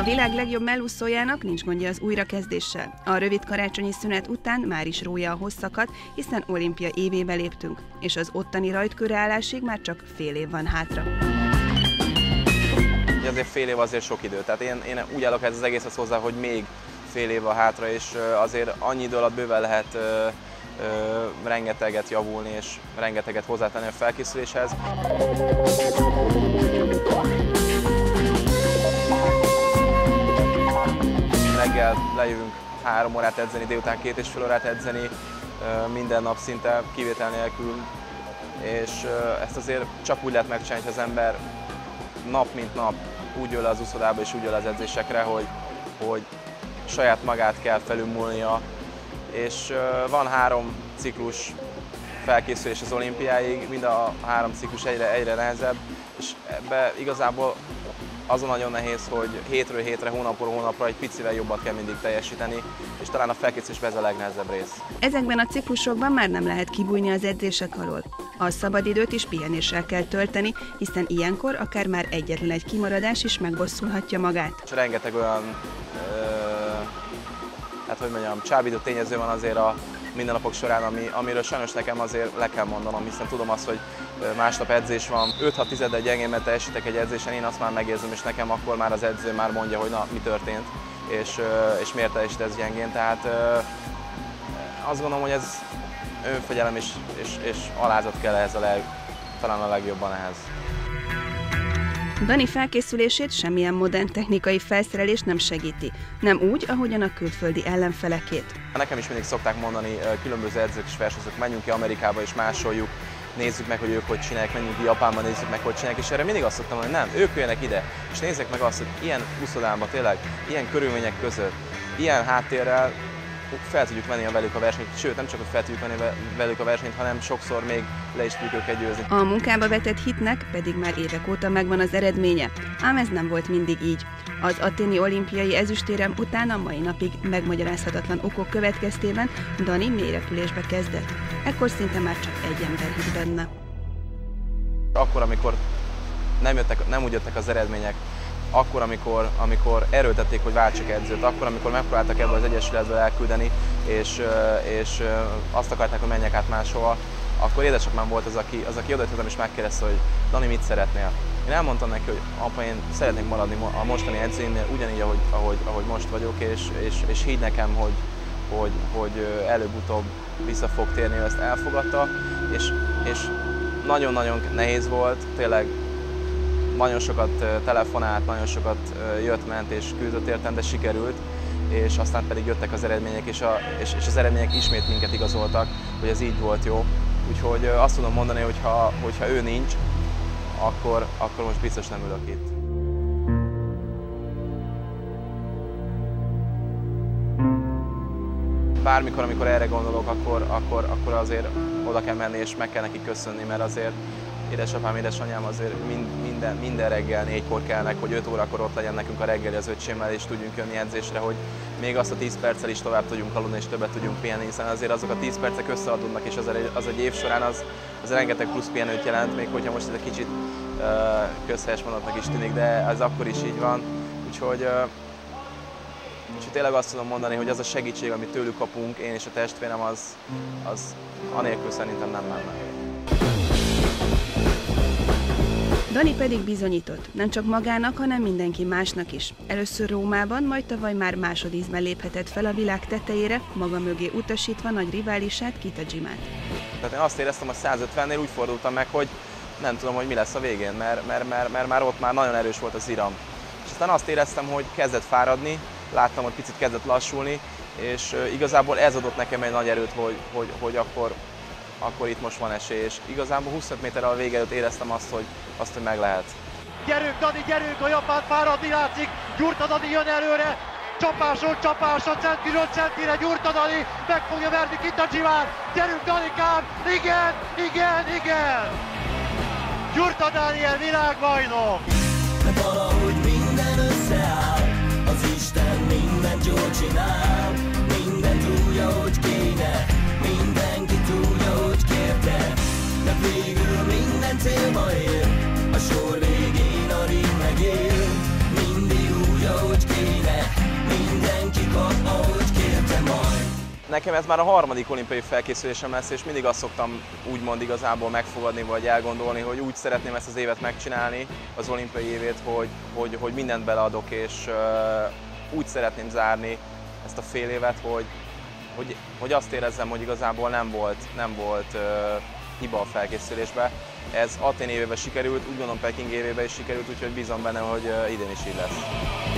A világ legjobb mellúszójának nincs gondja az újrakezdéssel. A rövid karácsonyi szünet után már is rója a hosszakat, hiszen olimpia évébe léptünk, és az ottani rajtkörreállásig már csak fél év van hátra. Azért fél év azért sok idő, tehát én, én úgy állok ez az egészhez hozzá, hogy még fél év a hátra, és azért annyi idő alatt bőven lehet rengeteget javulni, és rengeteget hozzátenni a felkészüléshez. reggel lejövünk három órát edzeni, délután két és fél órát edzeni, minden nap szinte kivétel nélkül, és ezt azért csak úgy lehet megcsinálni, hogy az ember nap mint nap úgy jön le az úszodába és úgy jön le az edzésekre, hogy, hogy saját magát kell felülmúlnia, és van három ciklus felkészülés az olimpiáig, mind a három ciklus egyre, egyre nehezebb, és ebbe igazából az a nagyon nehéz, hogy hétről hétre, hónapról hónapra egy picivel jobbat kell mindig teljesíteni, és talán a felkészülésben ez a legnehezebb rész. Ezekben a ciklusokban már nem lehet kibújni az edzések alól. A szabadidőt is pihenéssel kell tölteni, hiszen ilyenkor akár már egyetlen egy kimaradás is megbosszulhatja magát. És rengeteg olyan, ö, hát hogy mondjam, csábító tényező van azért a mindennapok során, ami, amiről sajnos nekem azért le kell mondanom, hiszen tudom azt, hogy másnap edzés van, 5-6 tizeddel gyengémmel teljesítek egy edzésen, én azt már megérzem, és nekem akkor már az edző már mondja, hogy na, mi történt, és, és miért teljesít ez gyengén. Tehát azt gondolom, hogy ez önfegyelem és, és, és alázat kell ehhez a leg, talán a legjobban ehhez. Dani felkészülését semmilyen modern technikai felszerelés nem segíti. Nem úgy, ahogyan a külföldi ellenfelekét. Nekem is mindig szokták mondani különböző edzők és versenyzők, menjünk ki Amerikába és másoljuk, nézzük meg, hogy ők hogy csinálják, menjünk ki Japánba, nézzük meg, hogy csinálják, és erre mindig azt szoktam hogy nem, ők jöjjenek ide, és nézzék meg azt, hogy ilyen úszodában tényleg, ilyen körülmények között, ilyen háttérrel fel tudjuk venni a velük a versenyt, sőt nem csak, hogy fel tudjuk venni velük a versenyt, hanem sokszor még le is tudjuk őket győzni. A munkába vetett hitnek pedig már évek óta megvan az eredménye, ám ez nem volt mindig így. Az aténi olimpiai ezüstérem után a mai napig megmagyarázhatatlan okok következtében Dani mélyrepülésbe kezdett. Ekkor szinte már csak egy ember hitt benne. Akkor, amikor nem, jöttek, nem úgy jöttek az eredmények, akkor, amikor, amikor erőltették, hogy váltsak edzőt, akkor, amikor megpróbáltak ebből az Egyesületből elküldeni, és, és azt akarták, hogy menjek át máshova, akkor édesapám volt az, aki, az, aki odajött és megkérdezte, hogy Dani, mit szeretnél? Én elmondtam neki, hogy apa, én szeretnék maradni a mostani edzőnél ugyanígy, ahogy, ahogy, ahogy most vagyok, és, és, és higgy nekem, hogy, hogy, hogy előbb-utóbb vissza fog térni, ő ezt elfogadta, és, és nagyon-nagyon nehéz volt, tényleg nagyon sokat telefonált, nagyon sokat jött-ment és küldött értem, de sikerült, és aztán pedig jöttek az eredmények, és, a, és, és az eredmények ismét minket igazoltak, hogy ez így volt jó. Úgyhogy azt tudom mondani, hogy ha, hogyha ő nincs, akkor, akkor most biztos nem ülök itt. Bármikor, amikor erre gondolok, akkor, akkor, akkor azért oda kell menni, és meg kell neki köszönni, mert azért édesapám, édesanyám azért mind, minden, minden reggel négykor kelnek, hogy 5 órakor ott legyen nekünk a reggeli az öcsémmel, és tudjunk jönni edzésre, hogy még azt a 10 perccel is tovább tudjunk aludni, és többet tudjunk pihenni, hiszen azért azok a 10 percek összeadódnak, és az, az egy év során az, az rengeteg plusz pihenőt jelent, még hogyha most ez egy kicsit uh, közhelyes mondatnak is tűnik, de ez akkor is így van. Úgyhogy uh, Úgyhogy tényleg azt tudom mondani, hogy az a segítség, amit tőlük kapunk, én és a testvérem, az, az anélkül szerintem nem menne. Dani pedig bizonyított, nem csak magának, hanem mindenki másnak is. Először Rómában, majd tavaly már másodízben léphetett fel a világ tetejére, maga mögé utasítva nagy riválisát, Kita Jimát. Tehát én azt éreztem a 150-nél, úgy fordultam meg, hogy nem tudom, hogy mi lesz a végén, mert, mert, mert, mert már ott már nagyon erős volt az iram. És aztán azt éreztem, hogy kezdett fáradni, láttam, hogy picit kezdett lassulni, és igazából ez adott nekem egy nagy erőt, hogy, hogy, hogy akkor, akkor itt most van esély, és igazából 25 méterrel a vége előtt éreztem azt, hogy, azt, hogy meg lehet. Gyerünk, Dani, gyerünk, a japán fáradni látszik, Gyurta Dani jön előre, csapásról csapásra, centiről centire, Gyurta Dani, meg fogja verni Kitajimán, gyerünk Danikám, igen, igen, igen! Gyurta Dániel világbajnok! De valahogy minden összeáll, az Isten mindent jól csinál, Nekem ez már a harmadik olimpiai felkészülésem lesz, és mindig azt szoktam úgymond igazából megfogadni, vagy elgondolni, hogy úgy szeretném ezt az évet megcsinálni, az olimpiai évét, hogy, hogy, hogy mindent beleadok, és uh, úgy szeretném zárni ezt a fél évet, hogy, hogy, hogy azt érezzem, hogy igazából nem volt, nem volt uh, hiba a felkészülésbe. Ez Atén évében sikerült, úgy gondolom Peking évében is sikerült, úgyhogy bízom benne, hogy uh, idén is így lesz.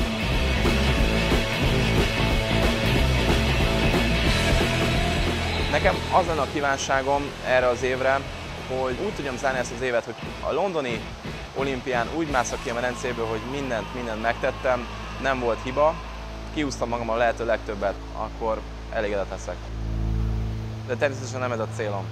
Nekem az lenne a kívánságom erre az évre, hogy úgy tudjam zárni ezt az évet, hogy a londoni olimpián úgy mászok ki a medencéből, hogy mindent, mindent megtettem, nem volt hiba, kiúztam magam a lehető legtöbbet, akkor elégedett leszek. De természetesen nem ez a célom.